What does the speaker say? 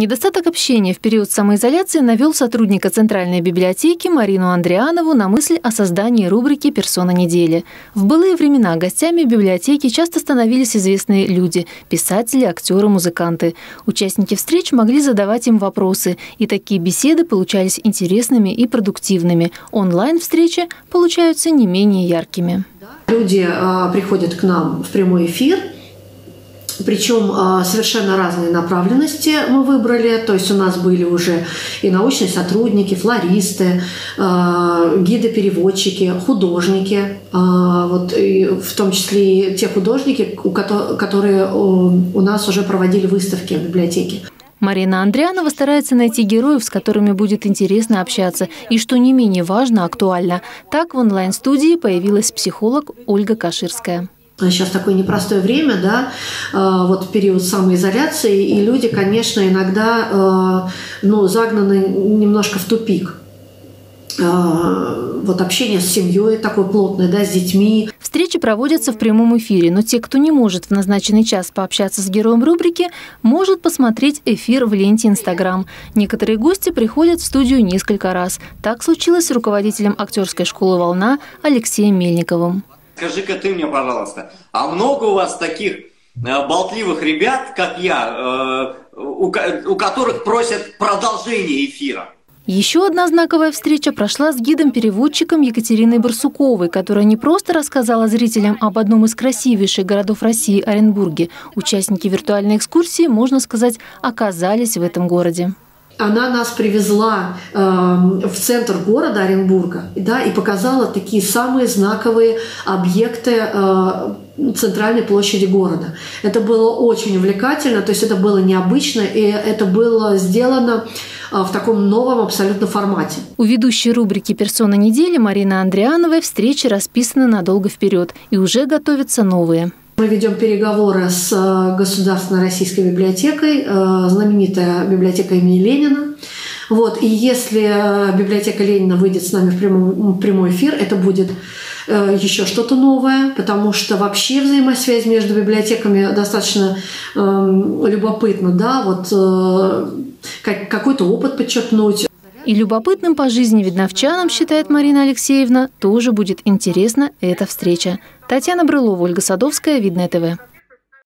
Недостаток общения в период самоизоляции навел сотрудника Центральной библиотеки Марину Андрианову на мысль о создании рубрики «Персона недели». В былые времена гостями библиотеки часто становились известные люди – писатели, актеры, музыканты. Участники встреч могли задавать им вопросы, и такие беседы получались интересными и продуктивными. Онлайн-встречи получаются не менее яркими. Люди а, приходят к нам в прямой эфир – причем а, совершенно разные направленности мы выбрали. То есть у нас были уже и научные сотрудники, флористы, а, гиды-переводчики, художники. А, вот, в том числе и те художники, которые у нас уже проводили выставки в библиотеке. Марина Андрианова старается найти героев, с которыми будет интересно общаться, и, что не менее важно, актуально. Так в онлайн-студии появилась психолог Ольга Каширская сейчас такое непростое время, да, э, вот период самоизоляции, и люди, конечно, иногда, э, ну, загнаны немножко в тупик э, вот общение с семьей такое плотное, да, с детьми. Встречи проводятся в прямом эфире, но те, кто не может в назначенный час пообщаться с героем рубрики, может посмотреть эфир в ленте Инстаграм. Некоторые гости приходят в студию несколько раз. Так случилось с руководителем актерской школы «Волна» Алексеем Мельниковым. Скажи-ка ты мне, пожалуйста, а много у вас таких э, болтливых ребят, как я, э, у, которых просят продолжение эфира? Еще одна знаковая встреча прошла с гидом-переводчиком Екатериной Барсуковой, которая не просто рассказала зрителям об одном из красивейших городов России – Оренбурге. Участники виртуальной экскурсии, можно сказать, оказались в этом городе она нас привезла э, в центр города Оренбурга да, и показала такие самые знаковые объекты э, центральной площади города. Это было очень увлекательно, то есть это было необычно, и это было сделано э, в таком новом абсолютно формате. У ведущей рубрики «Персона недели» Марины Андриановой встречи расписаны надолго вперед, и уже готовятся новые. Мы ведем переговоры с э, Государственной российской библиотекой, э, знаменитая библиотека имени Ленина. Вот. И если э, библиотека Ленина выйдет с нами в прямой, прямой эфир, это будет еще что-то новое, потому что вообще взаимосвязь между библиотеками достаточно э, любопытна, да, вот э, как, какой-то опыт подчеркнуть. И любопытным по жизни видновчанам, считает Марина Алексеевна, тоже будет интересна эта встреча. Татьяна Брылова, Ольга Садовская, Видное ТВ.